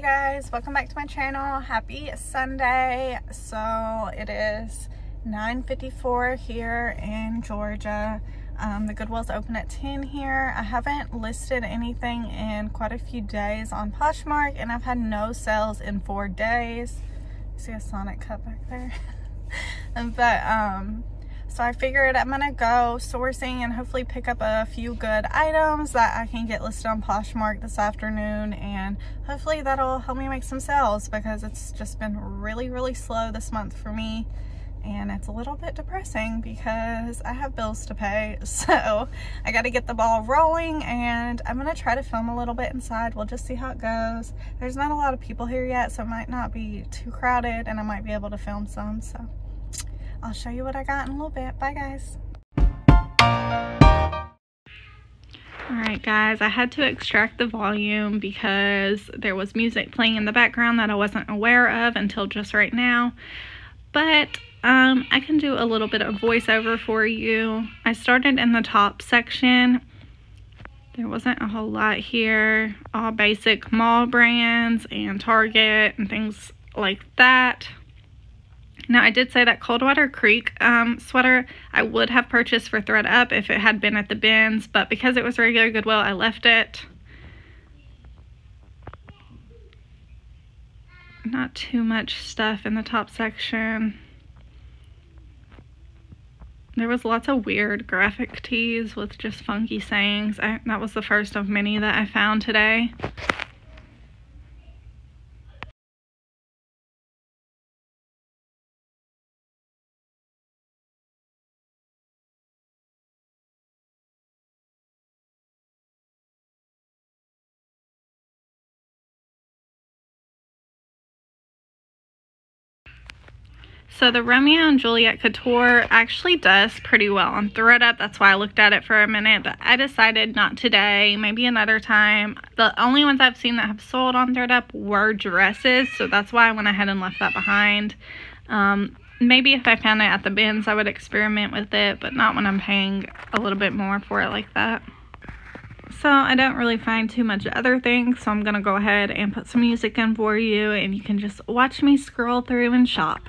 Hey guys, welcome back to my channel. Happy Sunday. So it is 9.54 here in Georgia. Um, the Goodwill's open at 10 here. I haven't listed anything in quite a few days on Poshmark and I've had no sales in four days. See a Sonic cup back there? but um, so I figured I'm gonna go. Sourcing and hopefully pick up a few good items that I can get listed on Poshmark this afternoon and hopefully that'll help me make some sales because it's just been really, really slow this month for me and it's a little bit depressing because I have bills to pay. So I got to get the ball rolling and I'm gonna try to film a little bit inside. We'll just see how it goes. There's not a lot of people here yet so it might not be too crowded and I might be able to film some so I'll show you what I got in a little bit. Bye, guys. Alright guys, I had to extract the volume because there was music playing in the background that I wasn't aware of until just right now. But um, I can do a little bit of voiceover for you. I started in the top section. There wasn't a whole lot here. All basic mall brands and Target and things like that. Now, I did say that Coldwater Creek um, sweater I would have purchased for thredUP if it had been at the bins, but because it was regular Goodwill, I left it. Not too much stuff in the top section. There was lots of weird graphic tees with just funky sayings. I, that was the first of many that I found today. So the Romeo and Juliet Couture actually does pretty well on thredUP. That's why I looked at it for a minute, but I decided not today, maybe another time. The only ones I've seen that have sold on thredUP were dresses, so that's why I went ahead and left that behind. Um, maybe if I found it at the bins, I would experiment with it, but not when I'm paying a little bit more for it like that. So I don't really find too much other things, so I'm going to go ahead and put some music in for you, and you can just watch me scroll through and shop.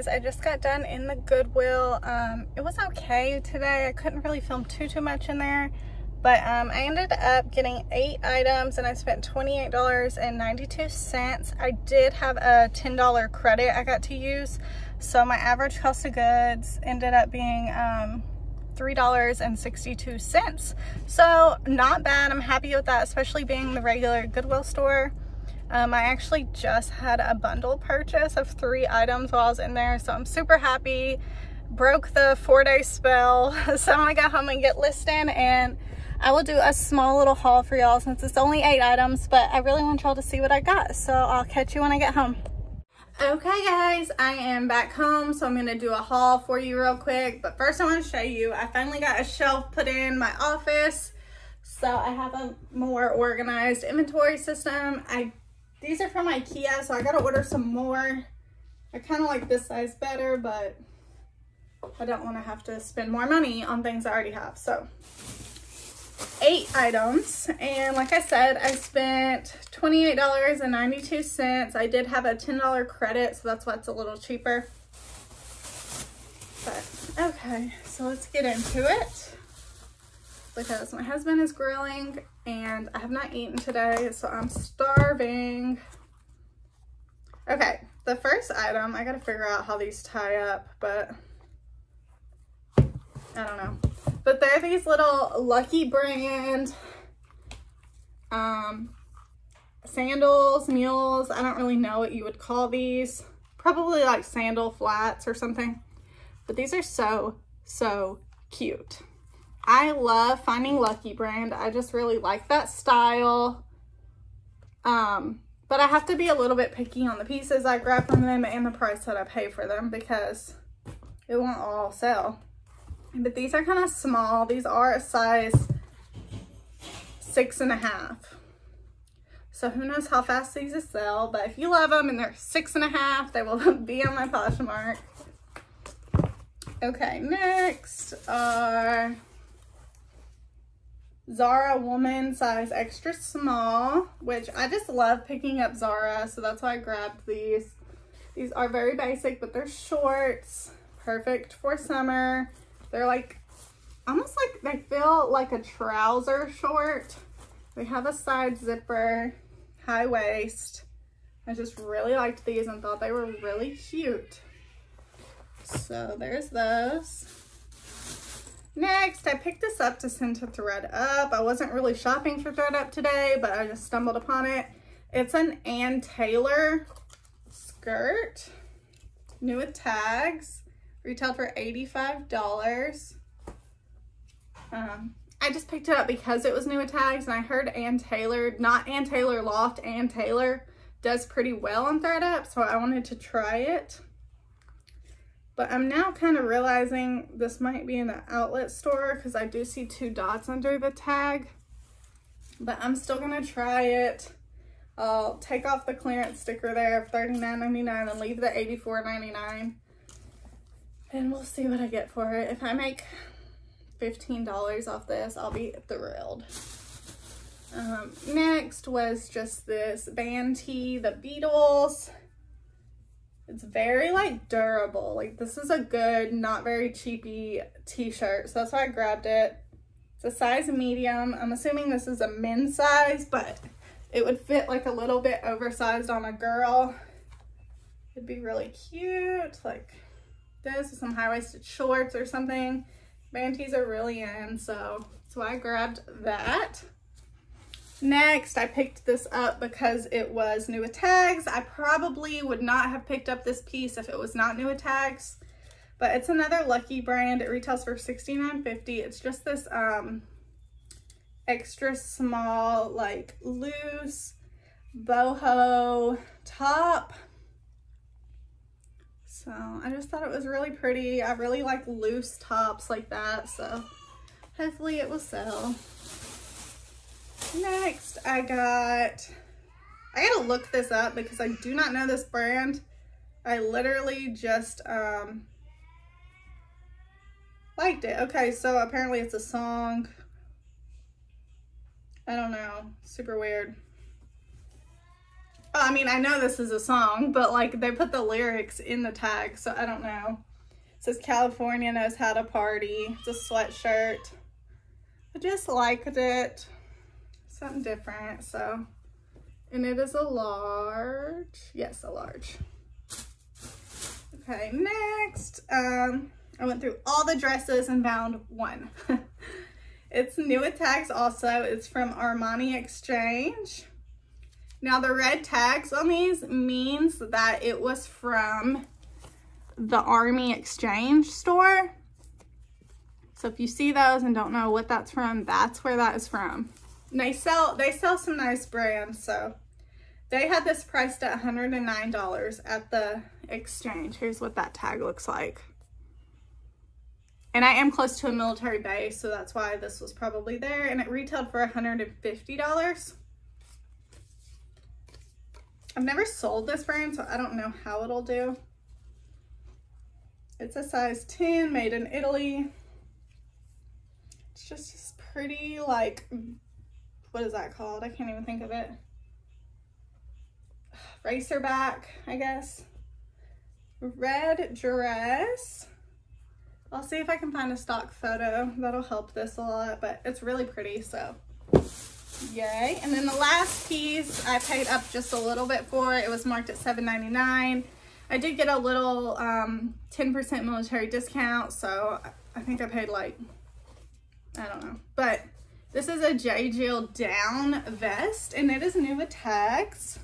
Guys I just got done in the Goodwill um, it was okay today. I couldn't really film too too much in there but um, I ended up getting eight items and I spent $28.92 I did have a $10 credit I got to use so my average cost of goods ended up being um, $3.62 so not bad. I'm happy with that especially being the regular Goodwill store um, I actually just had a bundle purchase of three items while I was in there, so I'm super happy. Broke the four day spell, so I'm gonna go home and get listing and I will do a small little haul for y'all since it's only eight items, but I really want y'all to see what I got. So I'll catch you when I get home. Okay guys, I am back home, so I'm gonna do a haul for you real quick. But first I wanna show you, I finally got a shelf put in my office. So I have a more organized inventory system. I these are from Ikea, so I gotta order some more. I kind of like this size better, but I don't want to have to spend more money on things I already have. So eight items. And like I said, I spent $28.92. I did have a $10 credit, so that's why it's a little cheaper. But okay, so let's get into it because my husband is grilling and I have not eaten today, so I'm starving. Okay, the first item, I gotta figure out how these tie up, but I don't know. But they're these little Lucky Brand um, sandals, mules. I don't really know what you would call these. Probably like sandal flats or something. But these are so, so cute. I love finding Lucky Brand. I just really like that style. Um, but I have to be a little bit picky on the pieces I grab from them and the price that I pay for them because it won't all sell. But these are kind of small. These are a size six and a half. So who knows how fast these will sell. But if you love them and they're six and a half, they will be on my Poshmark. Okay, next are Zara woman size extra small, which I just love picking up Zara, so that's why I grabbed these. These are very basic, but they're shorts, perfect for summer. They're like, almost like, they feel like a trouser short. They have a side zipper, high waist. I just really liked these and thought they were really cute. So there's those. Next, I picked this up to send to thredUP. I wasn't really shopping for thredUP today, but I just stumbled upon it. It's an Ann Taylor skirt, new with tags, retailed for $85. Um, I just picked it up because it was new with tags, and I heard Ann Taylor, not Ann Taylor Loft, Ann Taylor does pretty well on thredUP, so I wanted to try it. But I'm now kind of realizing this might be in the outlet store because I do see two dots under the tag. But I'm still going to try it. I'll take off the clearance sticker there of $39.99 and leave the $84.99. And we'll see what I get for it. If I make $15 off this, I'll be thrilled. Um, next was just this band tee, the Beatles. It's very like durable. Like this is a good, not very cheapy t-shirt. So that's why I grabbed it. It's a size medium. I'm assuming this is a men's size, but it would fit like a little bit oversized on a girl. It'd be really cute. Like this with some high-waisted shorts or something. Band tees are really in, so that's why I grabbed that. Next, I picked this up because it was new with tags. I probably would not have picked up this piece if it was not new with tags, but it's another Lucky brand. It retails for $69.50. It's just this um, extra small, like loose boho top. So I just thought it was really pretty. I really like loose tops like that. So hopefully it will sell. Next, I got, I gotta look this up because I do not know this brand. I literally just um, liked it. Okay, so apparently it's a song. I don't know, super weird. I mean, I know this is a song, but like they put the lyrics in the tag, so I don't know. It says California knows how to party. It's a sweatshirt. I just liked it. Something different, so. And it is a large. Yes, a large. Okay, next. Um, I went through all the dresses and found one. it's new with tags also. It's from Armani Exchange. Now the red tags on these means that it was from the Army Exchange store. So if you see those and don't know what that's from, that's where that is from. And they sell they sell some nice brands, so they had this priced at $109 at the exchange. Here's what that tag looks like. And I am close to a military base, so that's why this was probably there. And it retailed for $150. I've never sold this brand, so I don't know how it'll do. It's a size 10, made in Italy. It's just pretty, like, what is that called? I can't even think of it. Racer back, I guess. Red dress. I'll see if I can find a stock photo. That'll help this a lot, but it's really pretty, so Yay. And then the last piece I paid up just a little bit for. It was marked at $7.99. I did get a little 10% um, military discount, so I think I paid like, I don't know. But this is a J. Jill down vest, and it is new with tags.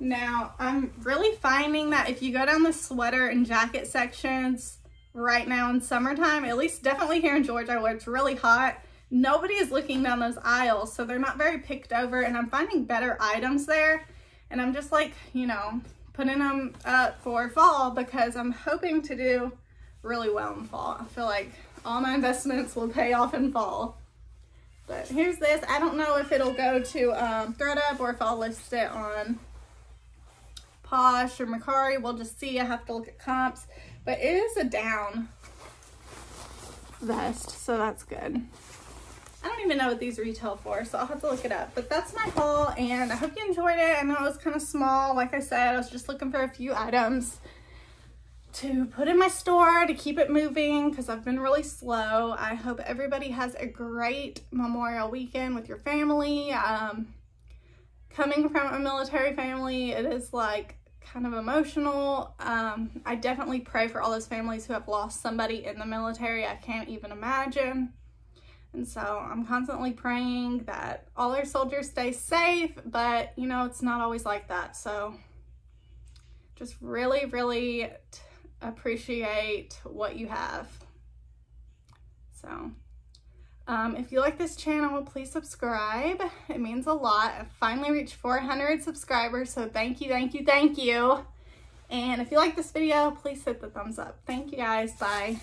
Now, I'm really finding that if you go down the sweater and jacket sections right now in summertime, at least definitely here in Georgia where it's really hot, nobody is looking down those aisles, so they're not very picked over, and I'm finding better items there. And I'm just like, you know, putting them up for fall because I'm hoping to do really well in fall. I feel like all my investments will pay off in fall. But here's this. I don't know if it'll go to um, ThredUp or if I'll list it on Posh or Mercari. We'll just see. I have to look at comps. But it is a down vest, so that's good. I don't even know what these retail for, so I'll have to look it up. But that's my haul, and I hope you enjoyed it. I know it was kind of small. Like I said, I was just looking for a few items to put in my store to keep it moving because I've been really slow. I hope everybody has a great Memorial weekend with your family. Um, coming from a military family, it is like kind of emotional. Um, I definitely pray for all those families who have lost somebody in the military. I can't even imagine. And so I'm constantly praying that all our soldiers stay safe, but you know, it's not always like that. So just really, really appreciate what you have. So um, if you like this channel, please subscribe. It means a lot. I finally reached 400 subscribers, so thank you, thank you, thank you. And if you like this video, please hit the thumbs up. Thank you guys. Bye.